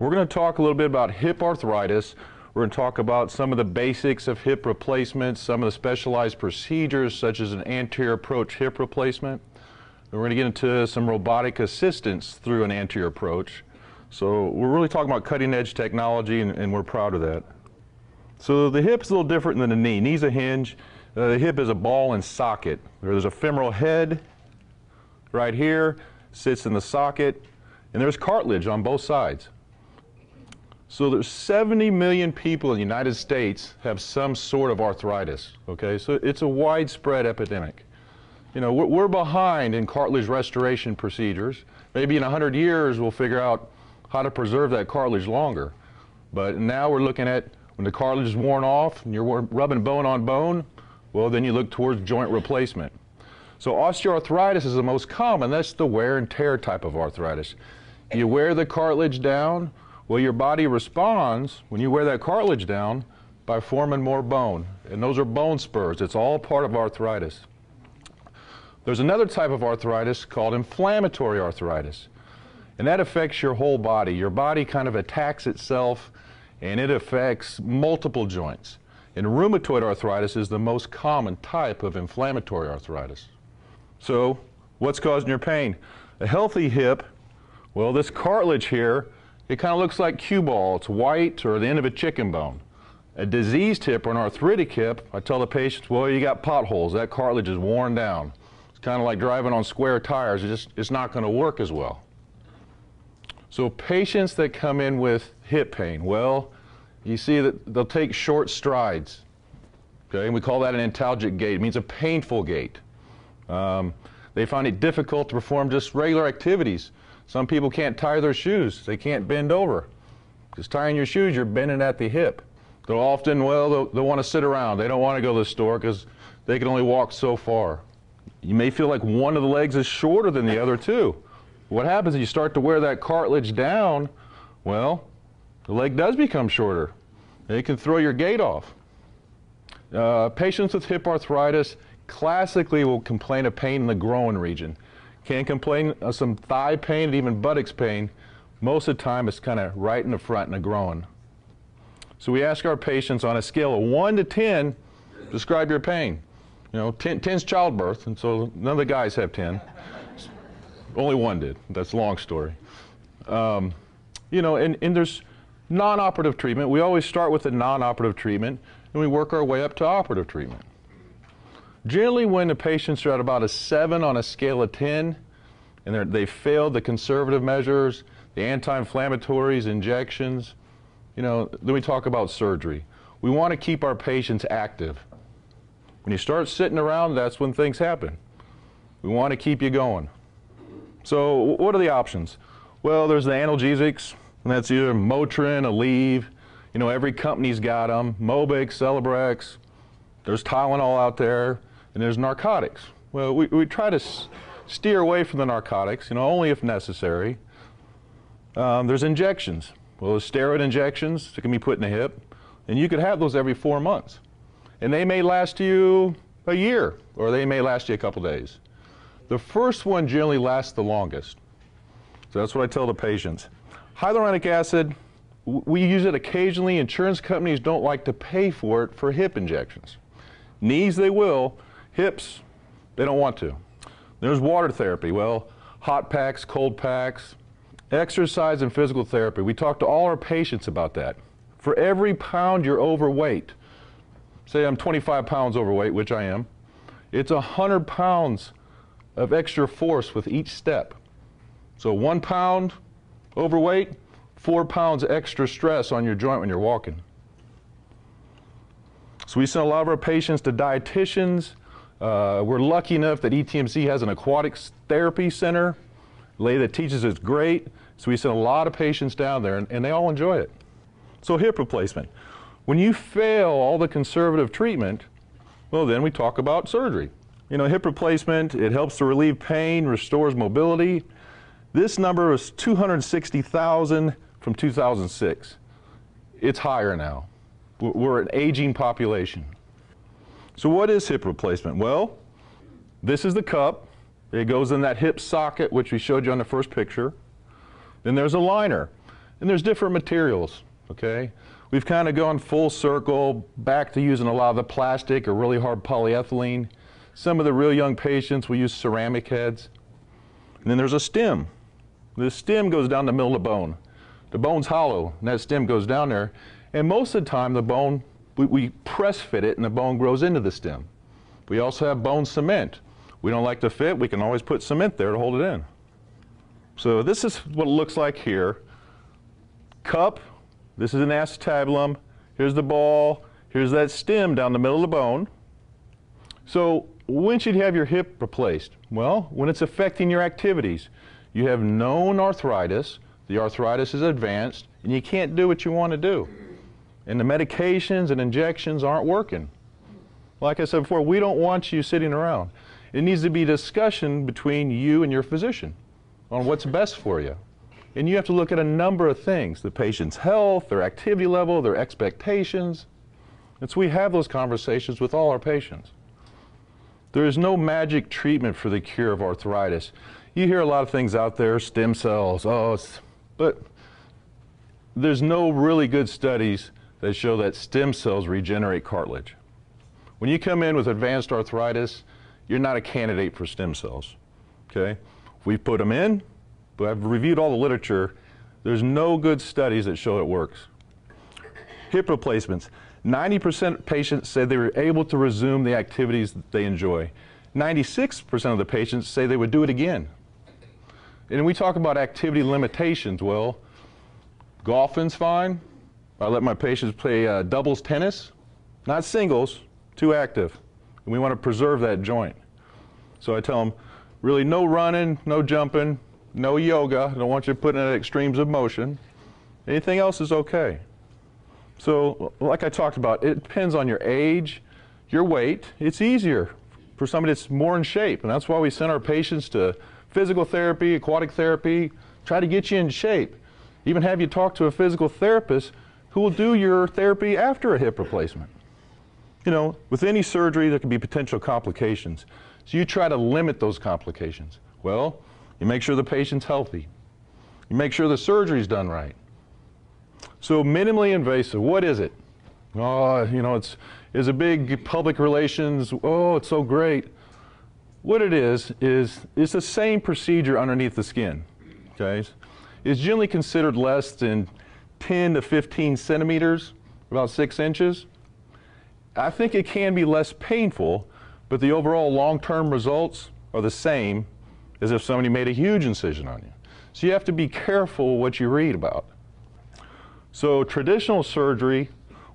We're going to talk a little bit about hip arthritis. We're going to talk about some of the basics of hip replacement, some of the specialized procedures such as an anterior approach hip replacement. We're going to get into some robotic assistance through an anterior approach. So we're really talking about cutting edge technology and, and we're proud of that. So the hip's is a little different than the knee. Knee's a hinge. Uh, the hip is a ball and socket. There's a femoral head right here, sits in the socket, and there's cartilage on both sides. So there's 70 million people in the United States have some sort of arthritis, okay? So it's a widespread epidemic. You know, we're, behind in cartilage restoration procedures. Maybe in 100 years we'll figure out how to preserve that cartilage longer. But now we're looking at when the cartilage is worn off and you're rubbing bone on bone, well, then you look towards joint replacement. So osteoarthritis is the most common. That's the wear and tear type of arthritis. You wear the cartilage down, well, your body responds when you wear that cartilage down by forming more bone. And those are bone spurs. It's all part of arthritis. There's another type of arthritis called inflammatory arthritis. And that affects your whole body. Your body kind of attacks itself and it affects multiple joints. And rheumatoid arthritis is the most common type of inflammatory arthritis. So, what's causing your pain? A healthy hip, well, this cartilage here, it kind of looks like cue ball. It's white or the end of a chicken bone. A diseased hip or an arthritic hip, I tell the patients, well, you got potholes. That cartilage is worn down. It's kind of like driving on square tires. It just, it's not going to work as well. So patients that come in with hip pain, well, you see that they'll take short strides. Okay, and we call that an antalgic gait. It means a painful gait. Um, they find it difficult to perform just regular activities. Some people can't tie their shoes. They can't bend over. Because tying your shoes, you're bending at the hip. They'll often, well, they'll, they'll want to sit around. They don't want to go to the store because they can only walk so far. You may feel like one of the legs is shorter than the other two. What happens is you start to wear that cartilage down, well, the leg does become shorter. It can throw your gait off. Uh, patients with hip arthritis classically will complain of pain in the groin region. Can complain of some thigh pain and even buttocks pain. Most of the time it's kind of right in the front and the groin. So we ask our patients on a scale of 1 to 10, describe your pain. You know, 10 is childbirth, and so none of the guys have 10. Only one did. That's a long story. Um, you know, and, and there's non-operative treatment. We always start with a non-operative treatment, and we work our way up to operative treatment. Generally, when the patients are at about a 7 on a scale of 10, and they've failed the conservative measures, the anti-inflammatories, injections, you know, then we talk about surgery. We want to keep our patients active. When you start sitting around, that's when things happen. We want to keep you going. So what are the options? Well, there's the analgesics, and that's either Motrin, Aleve. You know, every company's got them. Mobic, Celebrex. There's Tylenol out there, and there's narcotics. Well, we, we try to steer away from the narcotics, you know, only if necessary. Um, there's injections. Well, there's steroid injections that can be put in the hip, and you could have those every four months. And they may last you a year, or they may last you a couple days. The first one generally lasts the longest. So that's what I tell the patients. Hyaluronic acid, we use it occasionally. Insurance companies don't like to pay for it for hip injections. Knees, they will. Hips, they don't want to. There's water therapy. Well, hot packs, cold packs, exercise and physical therapy. We talk to all our patients about that. For every pound you're overweight, say I'm 25 pounds overweight, which I am, it's 100 pounds of extra force with each step. So one pound overweight, four pounds extra stress on your joint when you're walking. So we send a lot of our patients to dietitians. Uh, we're lucky enough that ETMC has an aquatics therapy center. Lady that teaches is great. So we send a lot of patients down there and, and they all enjoy it. So hip replacement. When you fail all the conservative treatment, well then we talk about surgery. You know, hip replacement, it helps to relieve pain, restores mobility. This number was 260,000 from 2006. It's higher now. We're an aging population. So what is hip replacement? Well, this is the cup. It goes in that hip socket, which we showed you on the first picture. Then there's a liner. And there's different materials, okay? We've kind of gone full circle back to using a lot of the plastic or really hard polyethylene. Some of the real young patients will use ceramic heads. And then there's a stem. The stem goes down the middle of the bone. The bone's hollow, and that stem goes down there. And most of the time, the bone, we, we press fit it, and the bone grows into the stem. We also have bone cement. We don't like to fit, we can always put cement there to hold it in. So this is what it looks like here. Cup, this is an acetabulum. Here's the ball. Here's that stem down the middle of the bone. So when should you have your hip replaced? Well, when it's affecting your activities. You have known arthritis, the arthritis is advanced, and you can't do what you want to do. And the medications and injections aren't working. Like I said before, we don't want you sitting around. It needs to be discussion between you and your physician on what's best for you. And you have to look at a number of things the patient's health, their activity level, their expectations. And so we have those conversations with all our patients. There is no magic treatment for the cure of arthritis. You hear a lot of things out there, stem cells, oh, but there's no really good studies that show that stem cells regenerate cartilage. When you come in with advanced arthritis, you're not a candidate for stem cells. Okay? We've put them in, but I've reviewed all the literature. There's no good studies that show it works. Hip replacements. 90% of patients said they were able to resume the activities that they enjoy. 96% of the patients say they would do it again. And we talk about activity limitations. Well, golfing's fine. I let my patients play uh, doubles tennis, not singles, too active. And we want to preserve that joint. So I tell them, really no running, no jumping, no yoga. I don't want you putting in extremes of motion. Anything else is okay. So, like I talked about, it depends on your age, your weight. It's easier for somebody that's more in shape, and that's why we send our patients to physical therapy, aquatic therapy, try to get you in shape. Even have you talk to a physical therapist who will do your therapy after a hip replacement. You know, with any surgery, there can be potential complications. So you try to limit those complications. Well, you make sure the patient's healthy. You make sure the surgery's done right. So minimally invasive, what is it? Oh, you know, it's, it's a big public relations, oh, it's so great. What it is, is it's the same procedure underneath the skin, okay? It's generally considered less than 10 to 15 centimeters, about six inches. I think it can be less painful, but the overall long-term results are the same as if somebody made a huge incision on you. So you have to be careful what you read about. So traditional surgery,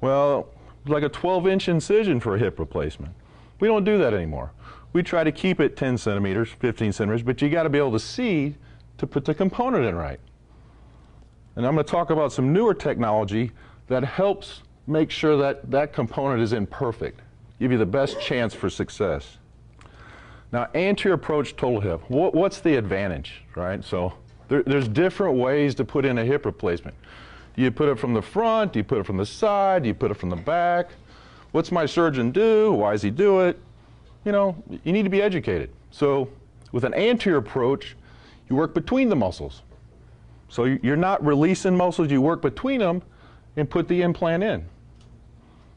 well, like a 12 inch incision for a hip replacement. We don't do that anymore. We try to keep it 10 centimeters, 15 centimeters, but you got to be able to see to put the component in right. And I'm going to talk about some newer technology that helps make sure that that component is in perfect, give you the best chance for success. Now, anterior approach total hip, what, what's the advantage, right? So there, there's different ways to put in a hip replacement. Do you put it from the front? Do you put it from the side? Do you put it from the back? What's my surgeon do? Why does he do it? You know, you need to be educated. So with an anterior approach, you work between the muscles. So you're not releasing muscles, you work between them and put the implant in.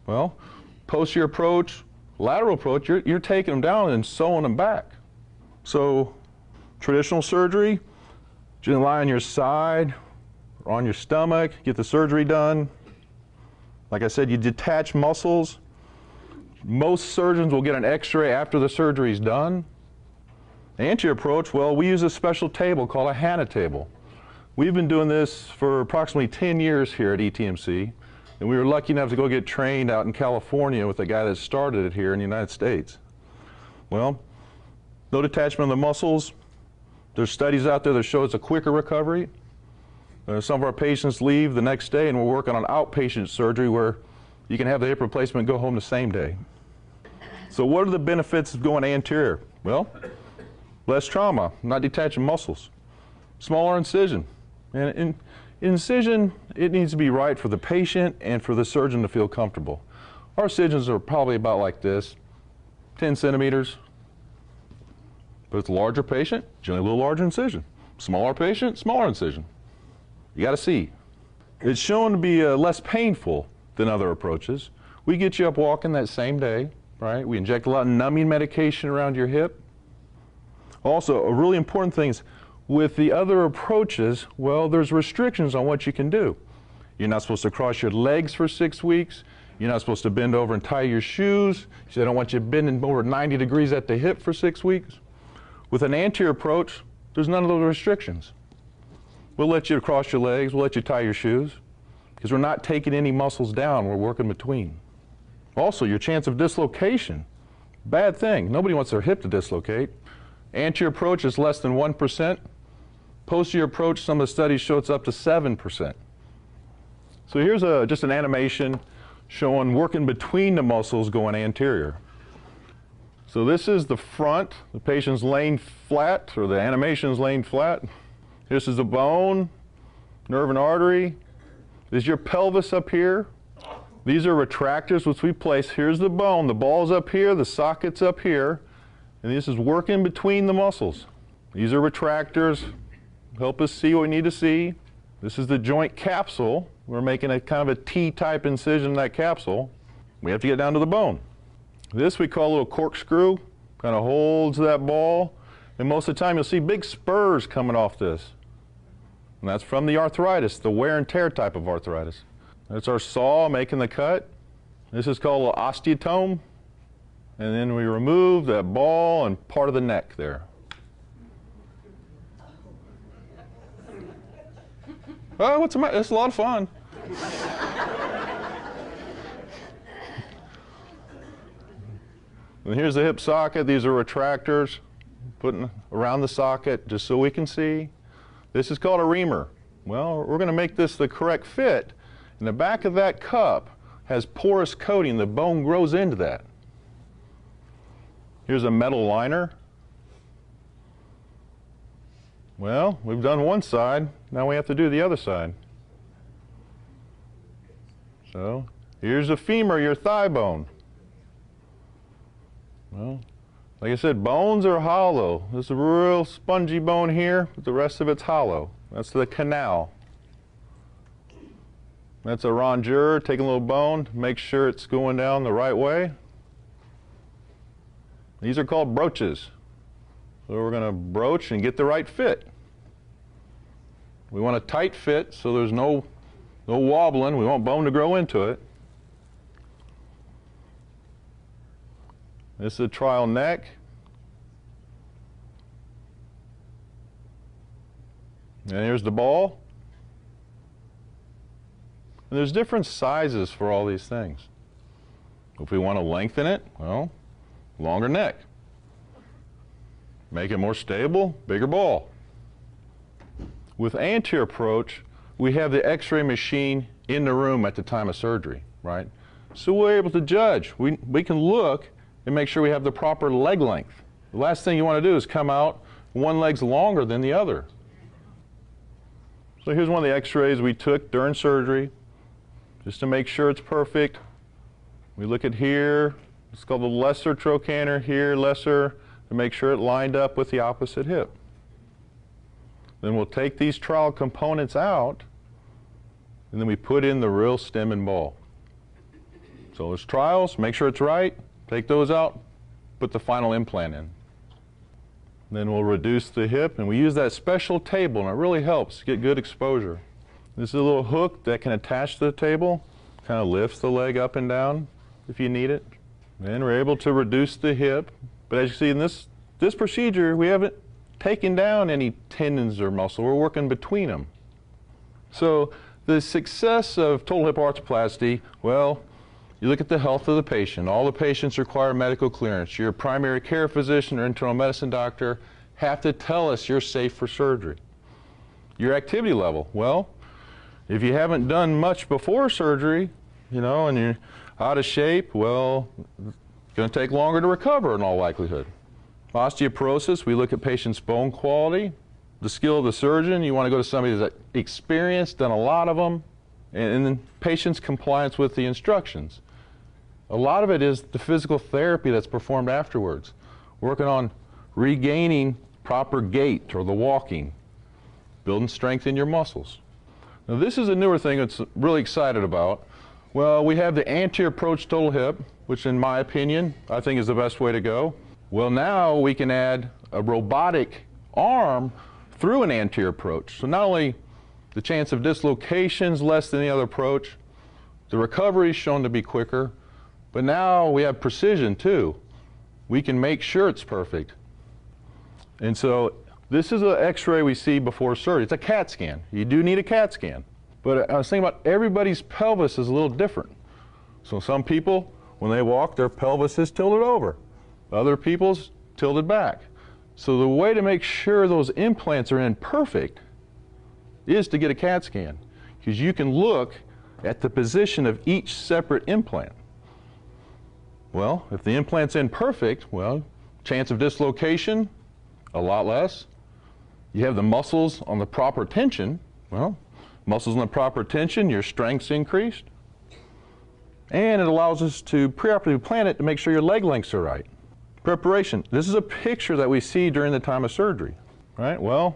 Well, posterior approach, lateral approach, you're, you're taking them down and sewing them back. So traditional surgery, you lie on your side, or on your stomach, get the surgery done. Like I said, you detach muscles. Most surgeons will get an x-ray after the surgery is done. Anterior approach, well, we use a special table called a Hana table. We've been doing this for approximately 10 years here at ETMC, and we were lucky enough to go get trained out in California with the guy that started it here in the United States. Well, no detachment of the muscles. There's studies out there that show it's a quicker recovery. Uh, some of our patients leave the next day and we're working on outpatient surgery where you can have the hip replacement go home the same day. So what are the benefits of going anterior? Well, less trauma, not detaching muscles, smaller incision. And in, incision, it needs to be right for the patient and for the surgeon to feel comfortable. Our incisions are probably about like this, 10 centimeters. But it's a larger patient, generally a little larger incision. Smaller patient, smaller incision. You got to see. It's shown to be uh, less painful than other approaches. We get you up walking that same day, right? We inject a lot of numbing medication around your hip. Also, a really important thing is with the other approaches, well, there's restrictions on what you can do. You're not supposed to cross your legs for six weeks. You're not supposed to bend over and tie your shoes. Said, I don't want you bending over 90 degrees at the hip for six weeks. With an anterior approach, there's none of those restrictions. We'll let you cross your legs, we'll let you tie your shoes, because we're not taking any muscles down, we're working between. Also, your chance of dislocation, bad thing. Nobody wants their hip to dislocate. Anterior approach is less than 1%. Posterior approach, some of the studies show it's up to 7%. So here's a, just an animation showing working between the muscles going anterior. So this is the front, the patient's laying flat, or the animation's laying flat. This is the bone, nerve and artery. Is your pelvis up here. These are retractors which we place. Here's the bone, the ball's up here, the socket's up here, and this is working between the muscles. These are retractors, help us see what we need to see. This is the joint capsule. We're making a kind of a T-type incision in that capsule. We have to get down to the bone. This we call a little corkscrew, kind of holds that ball. And most of the time you'll see big spurs coming off this. And that's from the arthritis, the wear and tear type of arthritis. That's our saw making the cut. This is called an osteotome. And then we remove that ball and part of the neck there. Oh, what's the matter? It's a lot of fun. and here's the hip socket. These are retractors putting around the socket just so we can see. This is called a reamer. Well, we're going to make this the correct fit. And the back of that cup has porous coating. The bone grows into that. Here's a metal liner. Well, we've done one side. Now we have to do the other side. So here's the femur, your thigh bone. Well, like I said, bones are hollow. There's a real spongy bone here, but the rest of it's hollow. That's the canal. That's a rongeur, taking a little bone, make sure it's going down the right way. These are called broaches. So we're going to broach and get the right fit. We want a tight fit so there's no, no wobbling. We want bone to grow into it. This is a trial neck. And here's the ball. And there's different sizes for all these things. If we want to lengthen it, well, longer neck. Make it more stable, bigger ball. With anterior approach, we have the x-ray machine in the room at the time of surgery, right? So we're able to judge. We, we can look and make sure we have the proper leg length. The last thing you want to do is come out, one leg's longer than the other. So here's one of the x-rays we took during surgery, just to make sure it's perfect. We look at here, it's called the lesser trochanter, here lesser, to make sure it lined up with the opposite hip. Then we'll take these trial components out, and then we put in the real stem and ball. So there's trials, make sure it's right, take those out, put the final implant in. Then we'll reduce the hip, and we use that special table, and it really helps get good exposure. This is a little hook that can attach to the table, kind of lifts the leg up and down if you need it. Then we're able to reduce the hip, but as you see in this, this procedure, we haven't taken down any tendons or muscle. We're working between them. So the success of total hip arthroplasty, well, you look at the health of the patient. All the patients require medical clearance. Your primary care physician or internal medicine doctor have to tell us you're safe for surgery. Your activity level, well, if you haven't done much before surgery, you know, and you're out of shape, well, going to take longer to recover in all likelihood. Osteoporosis, we look at patients' bone quality. The skill of the surgeon, you want to go to somebody that's experienced, done a lot of them, and, and then patient's compliance with the instructions. A lot of it is the physical therapy that's performed afterwards, working on regaining proper gait or the walking, building strength in your muscles. Now this is a newer thing that's really excited about. Well, we have the anterior approach total hip, which in my opinion, I think is the best way to go. Well, now we can add a robotic arm through an anterior approach. So not only the chance of dislocations less than the other approach, the recovery is shown to be quicker, but now we have precision too. We can make sure it's perfect. And so this is an x-ray we see before surgery. It's a CAT scan. You do need a CAT scan. But I was thinking about everybody's pelvis is a little different. So some people, when they walk, their pelvis is tilted over. Other people's tilted back. So the way to make sure those implants are in perfect is to get a CAT scan. Because you can look at the position of each separate implant. Well, if the implant's in perfect, well, chance of dislocation, a lot less. You have the muscles on the proper tension. Well, muscles in the proper tension, your strength's increased. And it allows us to preoperatively plan it to make sure your leg lengths are right. Preparation. This is a picture that we see during the time of surgery, right? Well,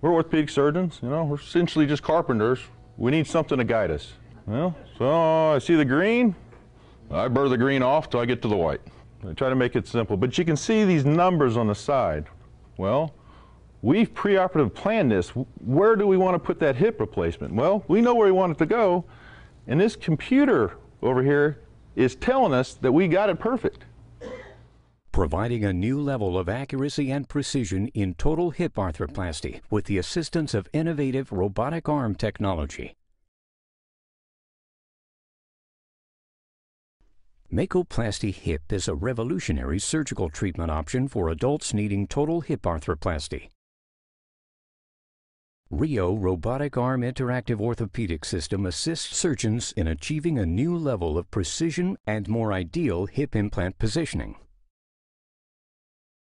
we're orthopedic surgeons, you know, we're essentially just carpenters. We need something to guide us. Well, so I see the green. I burr the green off till I get to the white. I try to make it simple, but you can see these numbers on the side. Well, we've preoperative planned this. Where do we want to put that hip replacement? Well, we know where we want it to go, and this computer over here is telling us that we got it perfect. Providing a new level of accuracy and precision in total hip arthroplasty with the assistance of innovative robotic arm technology. Makoplasty Hip is a revolutionary surgical treatment option for adults needing total hip arthroplasty. RIO Robotic Arm Interactive Orthopedic System assists surgeons in achieving a new level of precision and more ideal hip implant positioning.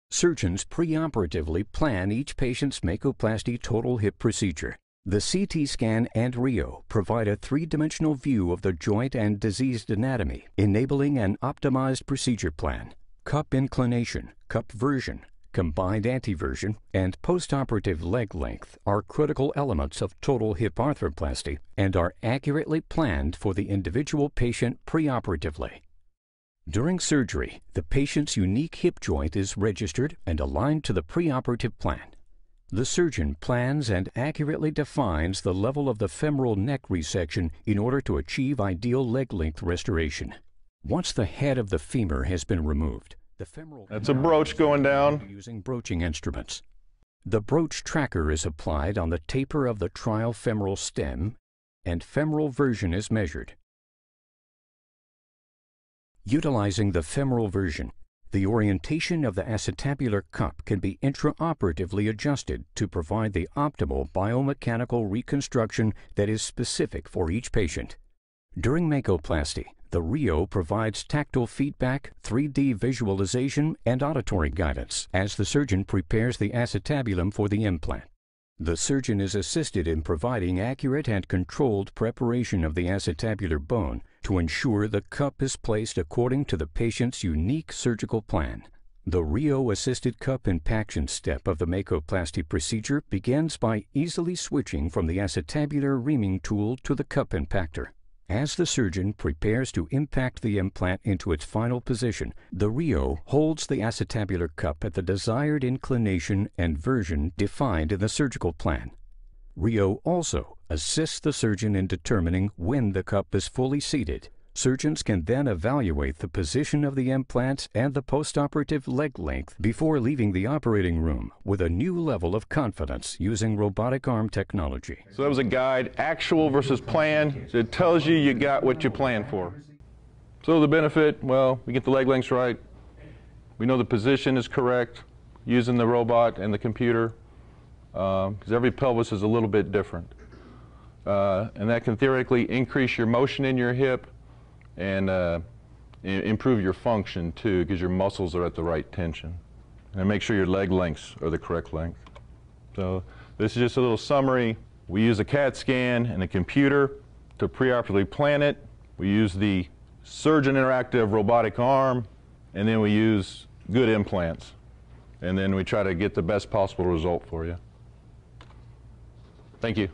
Surgeons preoperatively plan each patient's Makoplasty total hip procedure the CT scan and RIO provide a three-dimensional view of the joint and diseased anatomy, enabling an optimized procedure plan. Cup inclination, cup version, combined anteversion, and postoperative leg length are critical elements of total hip arthroplasty and are accurately planned for the individual patient preoperatively. During surgery, the patient's unique hip joint is registered and aligned to the preoperative plan. The surgeon plans and accurately defines the level of the femoral neck resection in order to achieve ideal leg length restoration. Once the head of the femur has been removed, the femoral That's a broach going down using broaching instruments. The broach tracker is applied on the taper of the trial femoral stem and femoral version is measured. Utilizing the femoral version, the orientation of the acetabular cup can be intraoperatively adjusted to provide the optimal biomechanical reconstruction that is specific for each patient. During Makoplasty, the RIO provides tactile feedback, 3D visualization, and auditory guidance as the surgeon prepares the acetabulum for the implant. The surgeon is assisted in providing accurate and controlled preparation of the acetabular bone to ensure the cup is placed according to the patient's unique surgical plan. The RIO assisted cup impaction step of the Makoplasty procedure begins by easily switching from the acetabular reaming tool to the cup impactor. As the surgeon prepares to impact the implant into its final position, the RIO holds the acetabular cup at the desired inclination and version defined in the surgical plan. RIO also assists the surgeon in determining when the cup is fully seated. Surgeons can then evaluate the position of the implants and the postoperative leg length before leaving the operating room with a new level of confidence using robotic arm technology. So that was a guide, actual versus plan. So it tells you you got what you planned for. So the benefit, well, we get the leg lengths right. We know the position is correct using the robot and the computer because um, every pelvis is a little bit different. Uh, and that can theoretically increase your motion in your hip and uh, improve your function too because your muscles are at the right tension. And make sure your leg lengths are the correct length. So this is just a little summary. We use a CAT scan and a computer to preoperatively plan it. We use the surgeon interactive robotic arm and then we use good implants. And then we try to get the best possible result for you. Thank you.